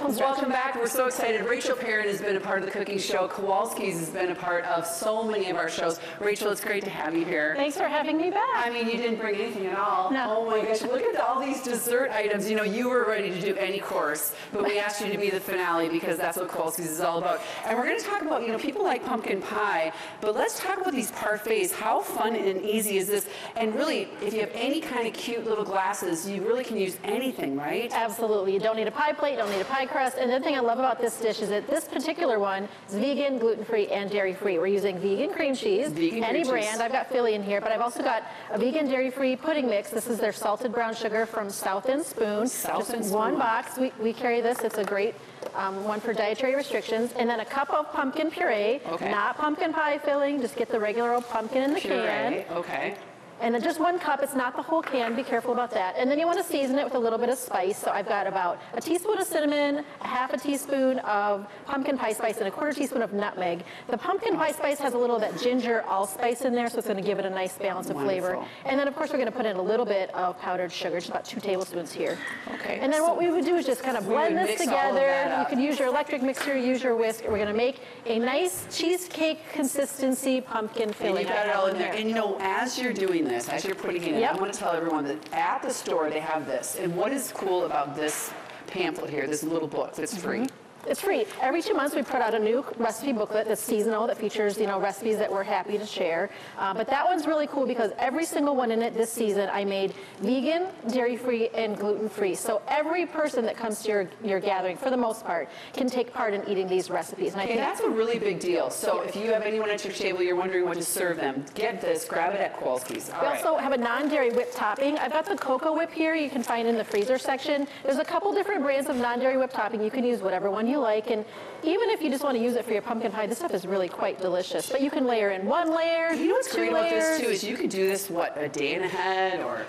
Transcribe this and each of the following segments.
Welcome back. We're so excited. Rachael Perron has been a part of the cooking show. Kowalski's has been a part of so many of our shows. Rachel, it's great to have you here. Thanks for having me back. I mean, you didn't bring anything at all. No. Oh my gosh, look at all these dessert items. You know, you were ready to do any course, but we asked you to be the finale because that's what Kowalski's is all about. And we're going to talk about, you know, people like pumpkin pie, but let's talk about these parfaits. How fun and easy is this? And really, if you have any kind of cute little glasses, you really can use anything, right? Absolutely. You don't need a pie plate, you don't need a pie crust. And the thing I love about this dish is that this particular one is vegan, gluten-free, and dairy-free. We're using vegan cream cheese, Vegan any cream cheese. brand. I've got Philly in here, but I've also got a vegan dairy-free pudding mix. This is their salted brown sugar from South and Spoon. South Just and one box. We, we carry this. It's a great um, one for dietary restrictions. And then a cup of pumpkin puree, Okay. not pumpkin pie filling. Just get the regular old pumpkin in the can. Okay. And then just one cup, it's not the whole can, be careful about that. And then you want to season it with a little bit of spice. So I've got about a teaspoon of cinnamon, a half a teaspoon of pumpkin pie spice, and a quarter teaspoon of nutmeg. The pumpkin pie spice has a little of that ginger allspice in there, so it's going to give it a nice balance of flavor. Wonderful. And then of course we're going to put in a little bit of powdered sugar, just about two tablespoons here. Okay, And then so what we would do is just kind of blend this of together. You can use your electric mixer, use your whisk. We're going to make a nice cheesecake consistency pumpkin And filling. you got it all in there. And you know, as you're doing this, as you're putting it in, I want to tell everyone that at the store they have this. And what is cool about this pamphlet here, this little book that's free? It's free. Every two months, we put out a new recipe booklet that's seasonal, that features, you know, recipes that we're happy to share. Uh, but that one's really cool because every single one in it this season, I made vegan, dairy-free, and gluten-free. So every person that comes to your, your gathering, for the most part, can take part in eating these recipes. And I Okay, think that's a really big deal. So if you have anyone at your table, you're wondering what to serve them, get this, grab it at Kowalski's. All We right. also have a non-dairy whipped topping. I've got the CocoWhip here you can find in the freezer section. There's a couple different brands of non-dairy whipped topping. You can use whatever one you like. And even if you just want to use it for your pumpkin pie, this stuff is really quite delicious. But you can layer in one layer, You know what's two great about this too is you could do this what a day and a ahead or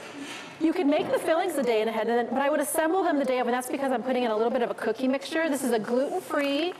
You can make the fillings the day and ahead, and then, but I would assemble them the day of, and that's because I'm putting in a little bit of a cookie mixture. This is a gluten-free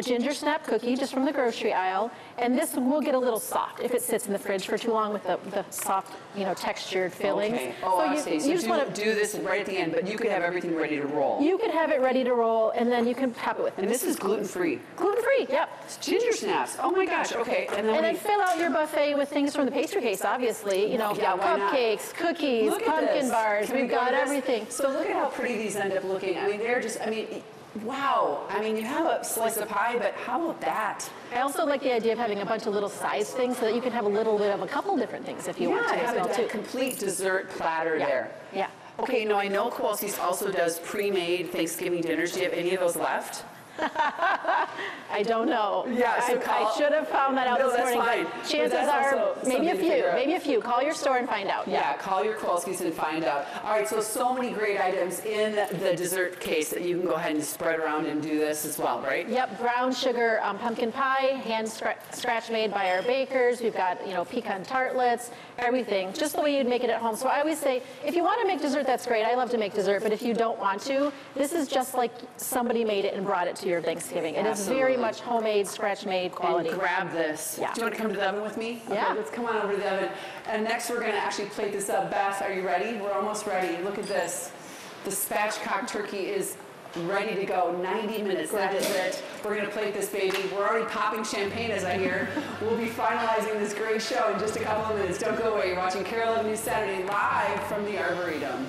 ginger snap cookie just from the grocery aisle, and this will get a little soft if it sits in the fridge for too long with the, the soft, you know, textured fillings. Okay. Oh, I you, see. So you just do, want to do this right at the end, but you could have everything ready to roll. You could have it ready to roll, and then you can top it with and this is gluten free. gluten free. Yep. Ginger snaps. Oh my gosh. Okay. And then, And then fill out your buffet with things from the pastry case. Obviously, you know, Yeah, cupcakes, cookies, Look pumpkin bars. Can we We've to got everything. So look at how pretty these end up looking. I mean, they're just, I mean, wow. I mean, you have a slice of pie, but how about that? I also like the idea of having a bunch of little size things so that you can have a little bit of a couple different things if you want to as have a complete dessert platter Yeah. there. Yeah. Okay, no, I know Kowalski's also does pre-made Thanksgiving dinners. Do you have any of those left? I don't know. Yeah, so I, call- I should have found that out No, this that's morning. fine. But But chances that's are also maybe a something to figure few. out. Maybe a few. Call your store and find out. Yeah, call your Kowalski's and find out. All right, so so many great items in the dessert case that you can go ahead and spread around and do this as well, right? Yep, brown sugar um, pumpkin pie, hand scra- scratch made by our bakers. We've got, you know, pecan tartlets, everything, just the way you'd make it at home. So I always say, if you want to make dessert, that's great. I love to make dessert, but if you don't want to, this is just like somebody made it and brought it to your Thanksgiving. It is very Absolutely. much homemade, scratch made quality. And grab this. Yeah. Do you want to come to the oven with me? Yeah. Okay, let's come on over to the oven. And next we're going to actually plate this up. Beth, are you ready? We're almost ready. Look at this. The spatchcock turkey is ready to go. 90 minutes, that is it. We're going to plate this baby. We're already popping champagne as I hear. We'll be finalizing this great show in just a couple of minutes. Don't go away. You're watching KARE 11 News Saturday live from the Arboretum.